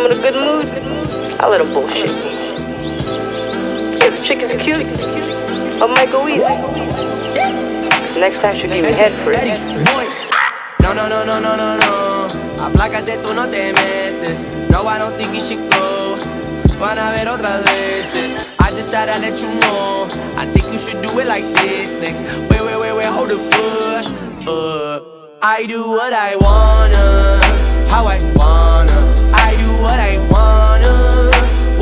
I'm in a good mood, I let them bullshit me. If the chick is cute, I might go easy. Cause next time she'll give me head for it. No, no, no, no, no, no, no. Aplácate, tú no te metes. No, I don't think you should go. Van a ver otras veces. I just thought I'd let you know. I think you should do it like this next. Wait, wait, wait, wait, hold the foot. Uh, I do what I wanna, how I wanna. What I wanna,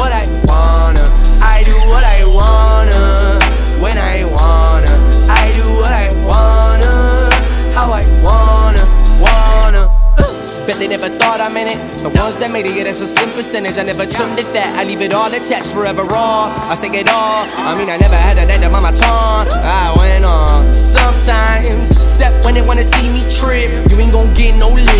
what I wanna. I do what I wanna, when I wanna. I do what I wanna, how I wanna, wanna. Uh. Bet they never thought I'm in it. The ones that made it, yeah, that's a slim percentage. I never trimmed it fat. I leave it all attached forever raw. I say it all. I mean, I never had a that on my tongue. I went on. Sometimes, except when they wanna see me trip. You ain't gon' get no lip.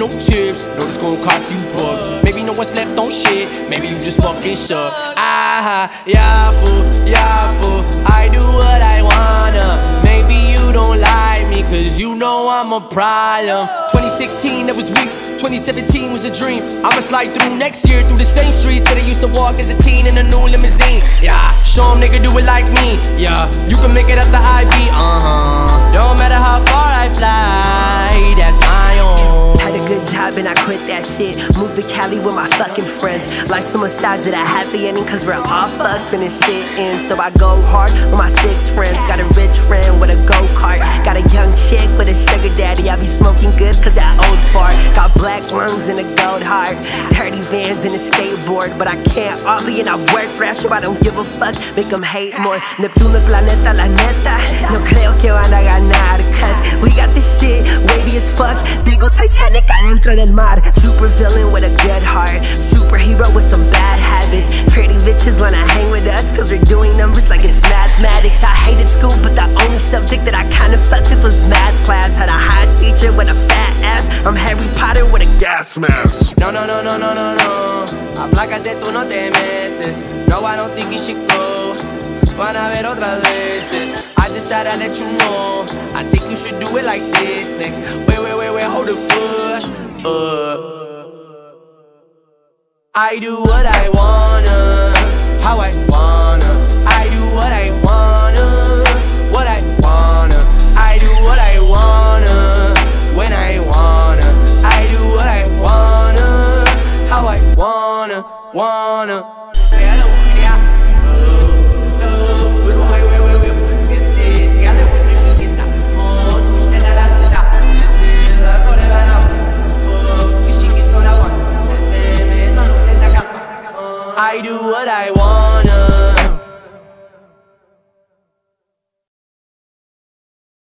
No tips. No, this gon' cost you bucks. Maybe no one slept on shit. Maybe you just fucking shook. Ah, yeah, fool, yeah, fool. I do what I wanna. Maybe you don't like me, cause you know I'm a problem. 2016, that was weak. 2017 was a dream. I'ma slide through next year through the same streets that I used to walk as a teen in a new limousine. Yeah, show 'em nigga do it like me. Yeah, you can make it up the IV. Uh huh. Don't matter how far I fly, and I quit that shit. Moved to Cali with my fucking friends. Life's a at a happy ending cause we're all fucked and this shit ends. So I go hard with my six friends. Got a rich friend with a go kart. Got a young chick with a sugar daddy. I be smoking good cause I old fart. Got black lungs and a gold heart. Dirty vans and a skateboard. But I can't ollie and I work so I don't give a fuck. Make them hate more. Neptuno, planeta, la neta. No creo que van a ganar. Cause we got this shit wavy as fuck. Digo del mar. Super villain with a good heart. Superhero with some bad habits. Pretty bitches wanna hang with us cause we're doing numbers like it's mathematics. I hated school, but the only subject that I kinda fucked with was math class. Had a hot teacher with a fat ass. I'm Harry Potter with a gas mask. No, no, no, no, no, no, no. Aplácate, tú no te metes. No, I don't think you should go. Van a ver otras veces. I just thought I'd let you know. I think you should do it like this next. Wait, wait, wait, wait. Uh. I do what I wanna, how I wanna. I do what I wanna, what I wanna. I do what I wanna, when I wanna. I do what I wanna, how I wanna, wanna.